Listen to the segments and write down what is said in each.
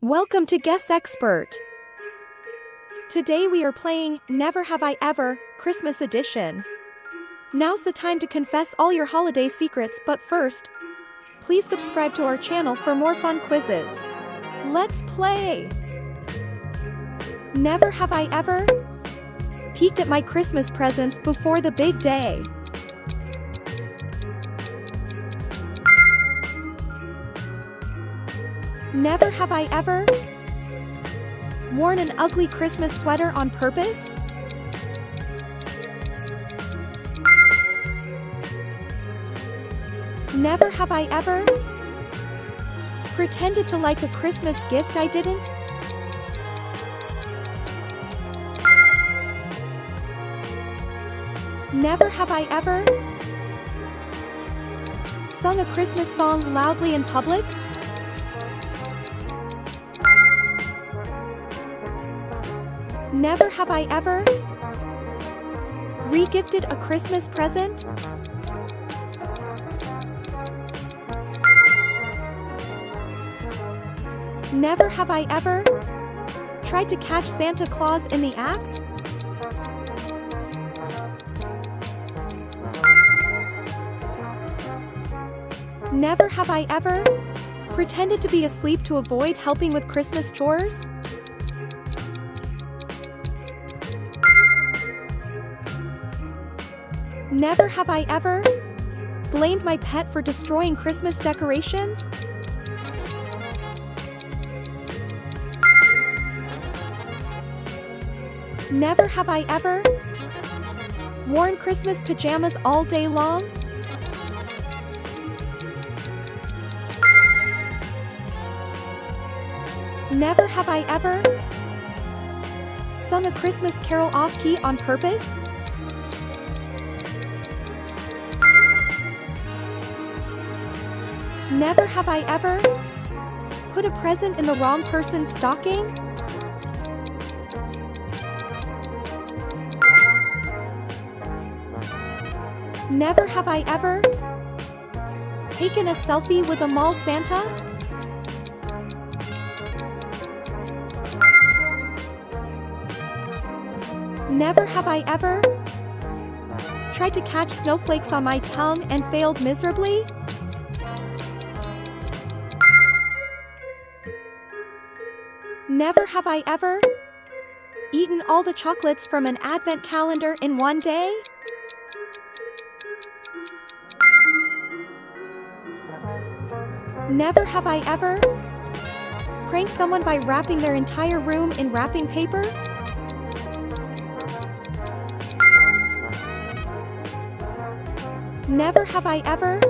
Welcome to GuessXpert. Today we are playing Never Have I Ever Christmas Edition. Now's the time to confess all your holiday secrets, but first, please subscribe to our channel for more fun quizzes. Let's play! Never have I ever peeked at my Christmas presents before the big day. Never have I ever worn an ugly Christmas sweater on purpose. Never have I ever pretended to like a Christmas gift I didn't. Never have I ever sung a Christmas song loudly in public. Never have I ever regifted a Christmas present. Never have I ever tried to catch Santa Claus in the act. Never have I ever pretended to be asleep to avoid helping with Christmas chores. Never have I ever blamed my pet for destroying Christmas decorations. Never have I ever worn Christmas pajamas all day long. Never have I ever sung a Christmas carol off-key on purpose. Never have I ever put a present in the wrong person's stocking. Never have I ever taken a selfie with a mall Santa. Never have I ever tried to catch snowflakes on my tongue and failed miserably. Never have I ever eaten all the chocolates from an advent calendar in one day. Never have I ever pranked someone by wrapping their entire room in wrapping paper. Never have I ever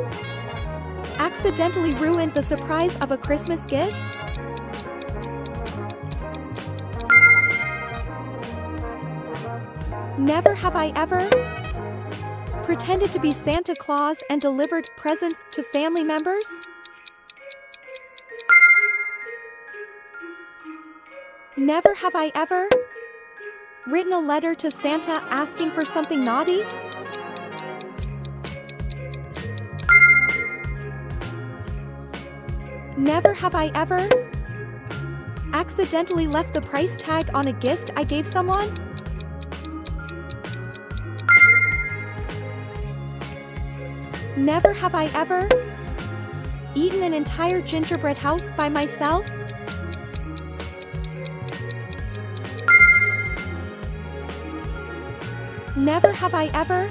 accidentally ruined the surprise of a Christmas gift. Never have I ever pretended to be Santa Claus and delivered presents to family members. Never have I ever written a letter to Santa asking for something naughty. Never have I ever accidentally left the price tag on a gift I gave someone. Never have I ever eaten an entire gingerbread house by myself. Never have I ever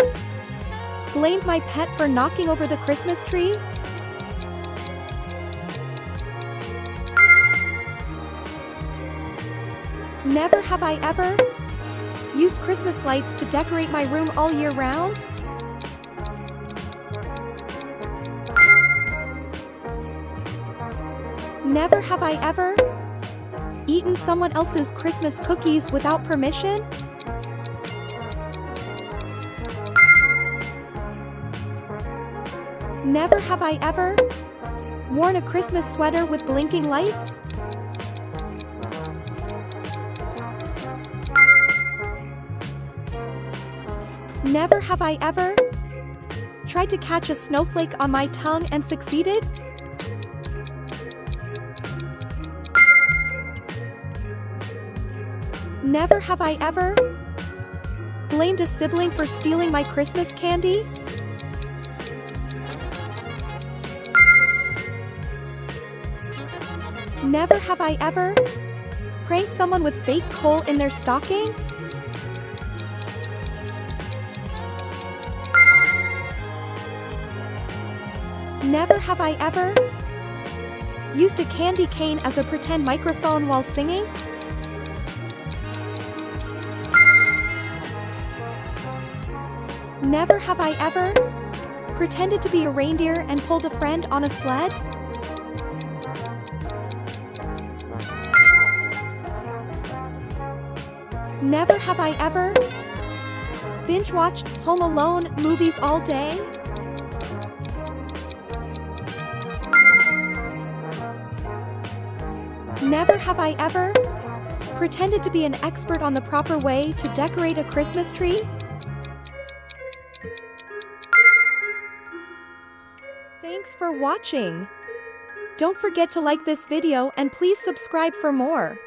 blamed my pet for knocking over the Christmas tree. Never have I ever used Christmas lights to decorate my room all year round. Never have I ever eaten someone else's Christmas cookies without permission. Never have I ever worn a Christmas sweater with blinking lights. Never have I ever tried to catch a snowflake on my tongue and succeeded. Never have I ever blamed a sibling for stealing my Christmas candy? Never have I ever pranked someone with fake coal in their stocking? Never have I ever used a candy cane as a pretend microphone while singing? Never have I ever pretended to be a reindeer and pulled a friend on a sled? Never have I ever binge watched Home Alone movies all day? Never have I ever pretended to be an expert on the proper way to decorate a Christmas tree? Thanks for watching. Don't forget to like this video and please subscribe for more.